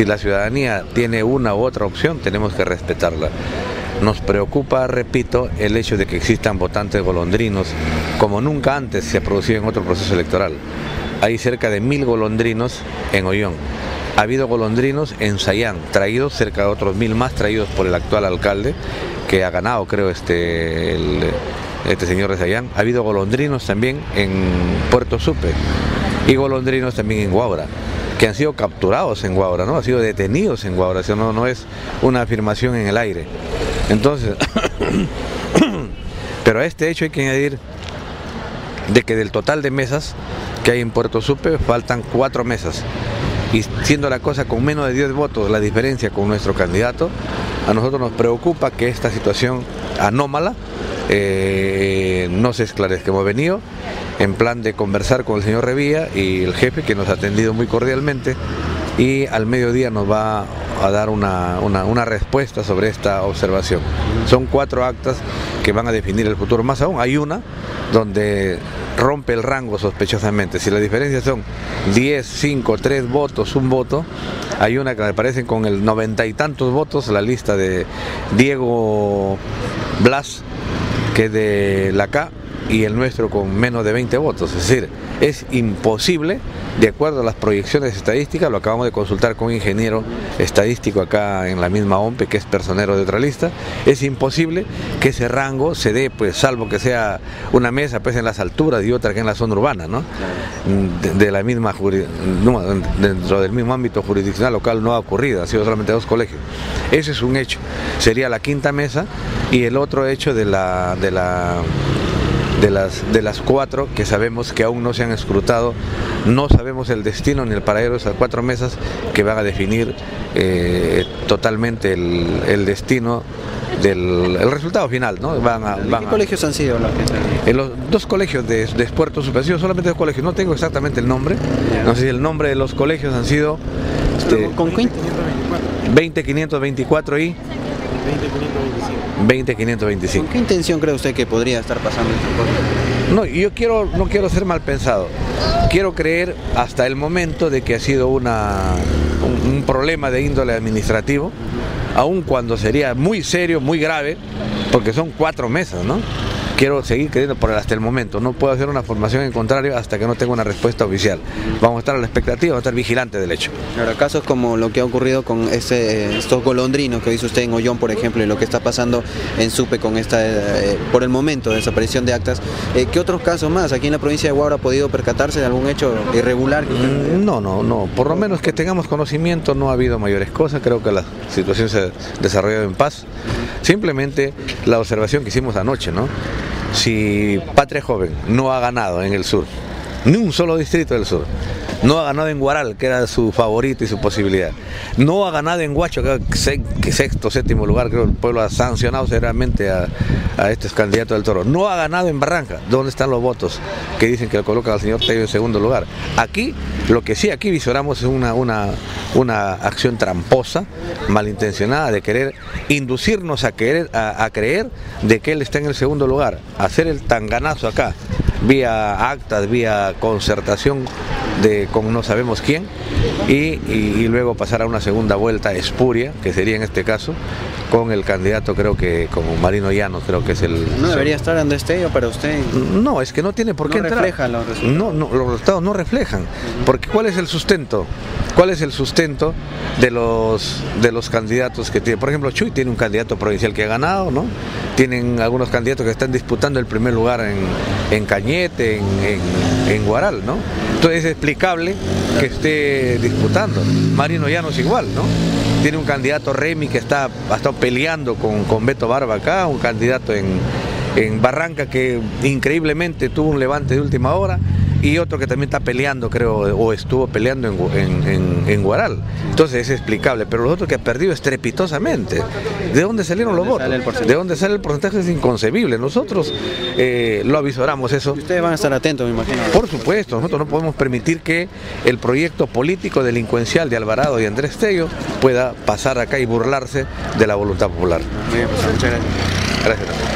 Si la ciudadanía tiene una u otra opción, tenemos que respetarla. Nos preocupa, repito, el hecho de que existan votantes golondrinos, como nunca antes se ha producido en otro proceso electoral. Hay cerca de mil golondrinos en Ollón. Ha habido golondrinos en Sayán, traídos cerca de otros mil más, traídos por el actual alcalde, que ha ganado, creo, este, este señor de Sayán. Ha habido golondrinos también en Puerto Supe y golondrinos también en Guaura que han sido capturados en Guaura, ¿no? Han sido detenidos en Guaura, eso no, no es una afirmación en el aire. Entonces, pero a este hecho hay que añadir de que del total de mesas que hay en Puerto Supe faltan cuatro mesas. Y siendo la cosa con menos de 10 votos la diferencia con nuestro candidato, a nosotros nos preocupa que esta situación anómala eh, no se esclarezca. Hemos venido en plan de conversar con el señor Revilla y el jefe que nos ha atendido muy cordialmente y al mediodía nos va a dar una, respuesta sobre esta observación. Son cuatro actas que van a definir el futuro. Más aún, hay una donde rompe el rango sospechosamente. Si la diferencia son 10, 5, 3 votos, un voto, hay una que me parece con el noventa y tantos votos, la lista de Diego Blas, que es de la K, y el nuestro con menos de 20 votos. Es decir, es imposible, de acuerdo a las proyecciones estadísticas, lo acabamos de consultar con un ingeniero estadístico acá en la misma OMPE, que es personero de otra lista, es imposible que ese rango se dé, pues salvo que sea una mesa pues en las alturas y otra que en la zona urbana, ¿no? De, la misma dentro del mismo ámbito jurisdiccional local no ha ocurrido, ha sido solamente dos colegios. Ese es un hecho. Sería la quinta mesa y el otro hecho de la de la de las, de las cuatro que sabemos que aún no se han escrutado, no sabemos el destino ni el paradero de esas cuatro mesas que van a definir eh, totalmente el, destino del resultado final, ¿no? Van a, ¿Qué colegios han sido? En los dos colegios de, de Puerto Superior, solamente dos colegios, no tengo exactamente el nombre, no sé si el nombre de los colegios han sido... Este, ¿Con 20524 y... 20525. ¿Con qué intención cree usted que podría estar pasando esto? No, yo quiero, no quiero ser mal pensado. Quiero creer hasta el momento de que ha sido una, un, problema de índole administrativo, aun cuando sería muy serio, muy grave, porque son cuatro mesas, ¿no? Quiero seguir creyendo por hasta el momento. No puedo hacer una formación en contrario hasta que no tenga una respuesta oficial. Vamos a estar a la expectativa, vamos a estar vigilantes del hecho. Ahora, casos como lo que ha ocurrido con ese, estos golondrinos que dice usted en Ollón, por ejemplo, y lo que está pasando en Supe con esta, eh, por el momento, desaparición de actas, eh, ¿qué otros casos más? ¿Aquí en la provincia de Guaura ha podido percatarse de algún hecho irregular? Mm, no, no, no. Por lo menos que tengamos conocimiento, no ha habido mayores cosas. Creo que la situación se ha desarrollado en paz. Simplemente la observación que hicimos anoche, ¿no? Si Patria Joven no ha ganado en el sur, ni un solo distrito del sur, no ha ganado en Guaral, que era su favorito y su posibilidad. No ha ganado en Huacho, que sexto, séptimo lugar, creo que el pueblo ha sancionado seriamente a, a estos candidatos del Toro. No ha ganado en Barranca, ¿dónde están los votos que dicen que lo colocan al señor Tello en segundo lugar? Aquí, lo que sí aquí visoramos es una, una, una acción tramposa, malintencionada, de querer inducirnos a, querer, a creer de que él está en el segundo lugar, hacer el tanganazo acá, vía actas, vía concertación de con no sabemos quién y, luego pasar a una segunda vuelta espuria, que sería en este caso, con el candidato creo que como Marino Llanos, creo que es el... ¿No debería estar Andrés Tello para usted? No, es que no tiene por qué no reflejan los resultados. No, no, los resultados no reflejan, porque ¿cuál es el sustento? ¿Cuál es el sustento de los, de los candidatos que tiene? Por ejemplo, Chuy tiene un candidato provincial que ha ganado, ¿no? Tienen algunos candidatos que están disputando el primer lugar en, en Cañete, en, en, en Guaral, ¿no? Entonces que esté disputando. Marino Llanos igual, ¿no? Tiene un candidato Remy que está, ha estado peleando con, con Beto Barba acá, un candidato en, en Barranca que increíblemente tuvo un levante de última hora y otro que también está peleando, creo, o estuvo peleando en, en, Guaral. Entonces es explicable, pero los otros que ha perdido estrepitosamente. ¿De dónde salieron los votos? ¿De dónde sale el porcentaje? Es inconcebible. Nosotros eh, lo avisoramos eso. ustedes van a estar atentos, me imagino. Por supuesto, nosotros no podemos permitir que el proyecto político delincuencial de Alvarado y Andrés Tello pueda pasar acá y burlarse de la voluntad popular. Muy bien, pues, muchas gracias. Gracias.